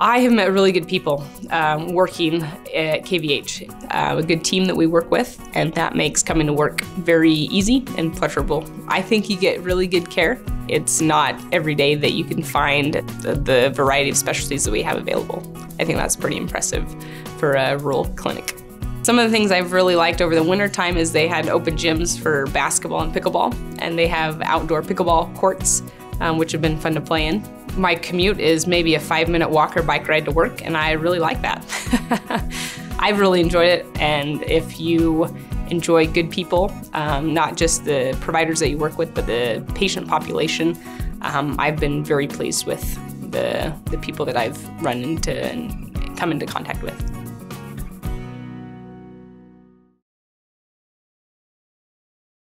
I have met really good people um, working at KVH, uh, a good team that we work with, and that makes coming to work very easy and pleasurable. I think you get really good care. It's not every day that you can find the, the variety of specialties that we have available. I think that's pretty impressive for a rural clinic. Some of the things I've really liked over the winter time is they had open gyms for basketball and pickleball, and they have outdoor pickleball courts, um, which have been fun to play in. My commute is maybe a five minute walk or bike ride to work, and I really like that. I've really enjoyed it, and if you enjoy good people, um, not just the providers that you work with, but the patient population, um, I've been very pleased with the, the people that I've run into and come into contact with.